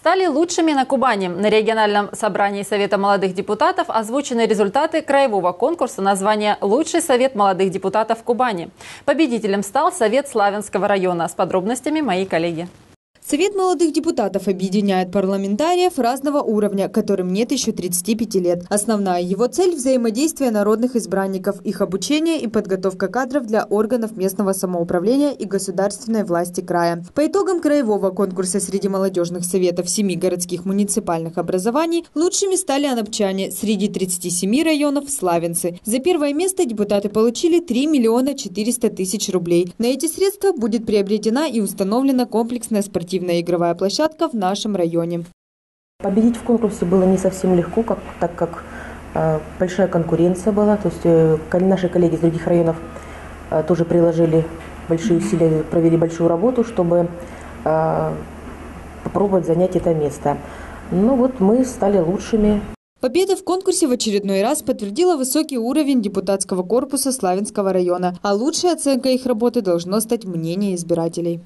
стали лучшими на Кубани. На региональном собрании Совета молодых депутатов озвучены результаты краевого конкурса на звание «Лучший совет молодых депутатов Кубани». Победителем стал Совет Славянского района. С подробностями мои коллеги. Совет молодых депутатов объединяет парламентариев разного уровня, которым нет еще 35 лет. Основная его цель – взаимодействие народных избранников, их обучение и подготовка кадров для органов местного самоуправления и государственной власти края. По итогам краевого конкурса среди молодежных советов семи городских муниципальных образований лучшими стали анапчане, среди 37 районов – славянцы. За первое место депутаты получили 3 миллиона 400 тысяч рублей. На эти средства будет приобретена и установлена комплексная спортивная спортивная игровая площадка в нашем районе. Победить в конкурсе было не совсем легко, как, так как э, большая конкуренция была. То есть э, наши коллеги из других районов э, тоже приложили большие усилия, провели большую работу, чтобы э, попробовать занять это место. Ну вот мы стали лучшими. Победа в конкурсе в очередной раз подтвердила высокий уровень депутатского корпуса Славянского района, а лучшей оценкой их работы должно стать мнение избирателей.